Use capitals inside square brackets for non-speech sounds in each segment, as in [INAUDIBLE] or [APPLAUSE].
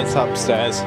It's upstairs.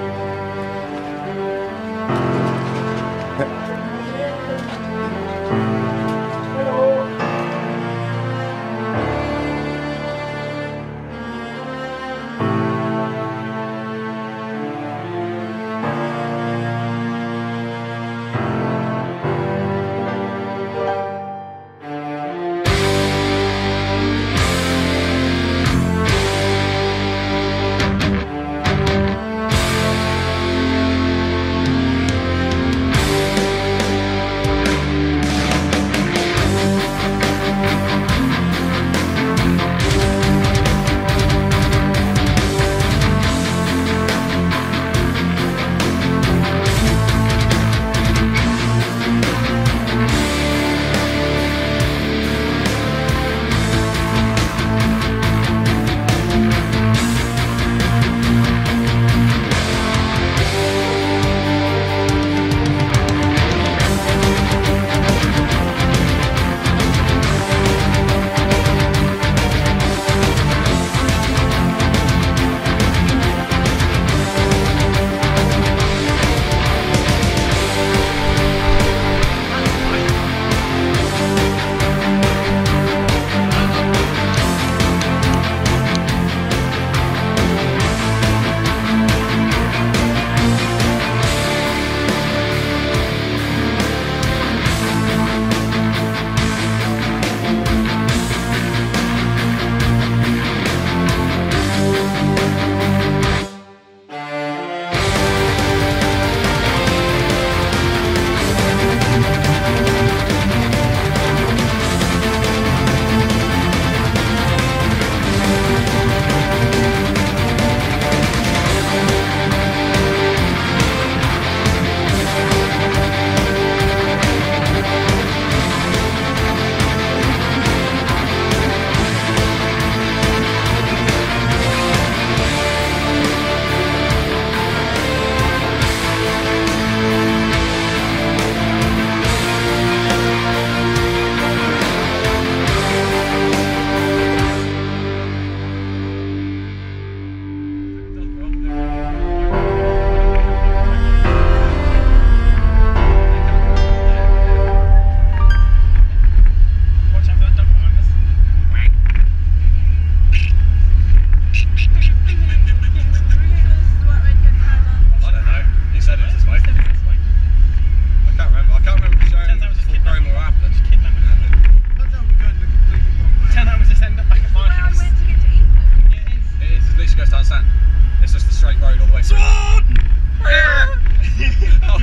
It's just a straight road all the way through. oh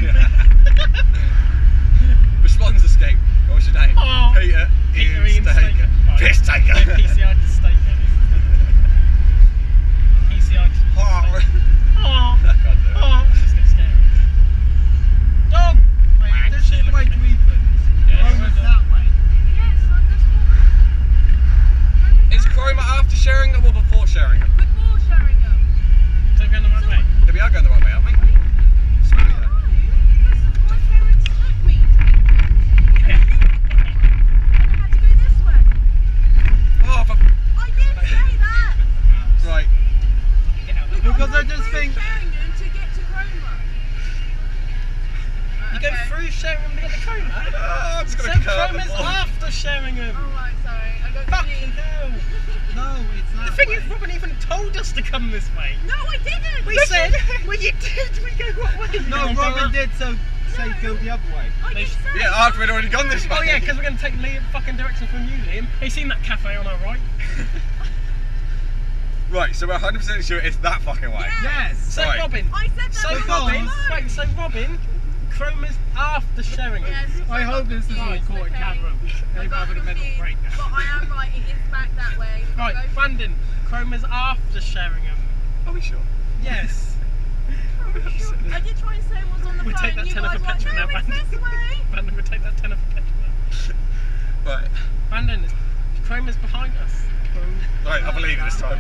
yeah. Responds escape. What was your name? Oh. Peter. Peter Ian Ian Staker. Staker. Right. Piss taker. No, PCI to Staker. PCI to Oh. Staker. Oh, I can't do it. oh, this is getting scary. Dog! Wait, This is the way to Ethan's. Yeah, Roman's well done. that way. Is Cromer after Sheringham or before Sheringham? So we're going the right way. Yeah, we are going the right way, aren't we? Sweet, yeah. Oh, for... Right. Get out there. Because I just think You go through Sheringham to get the Cromer? Oh, [LAUGHS] ah, I'm just So going to curve Cromer's the after Sheringham. Fucking hell. no, it's that The thing way. is, Robin even told us to come this way. No, I didn't. We said, well, you did. We go what way? No, Robin did so say No. go the other way. I did. Yeah, after we'd already gone this way. Oh yeah, because we're going to take Liam fucking direction from you, Liam. Have you seen that cafe on our right? [LAUGHS] Right, so we're 100% sure it's that fucking way. Yeah. Yes. So Right. Robin. I said that So was Robin. not Wait. So Robin. Cromer's after Sheringham. Yes, I I'm hope this is confused, caught okay? camera. They've got having a mental breakdown. But I am right. It is back that way. [LAUGHS] Right, Go- Brandon. Cromer's after Sheringham. Are we sure? Yes. I did try and say it was on the We'll phone. take that you tenner guys for were like, no, now, it's Brandon. this way. [LAUGHS] Brandon, we'll take that tenner for petrol now. [LAUGHS] Right. Brandon, Cromer's behind us. Right, I believe it this time.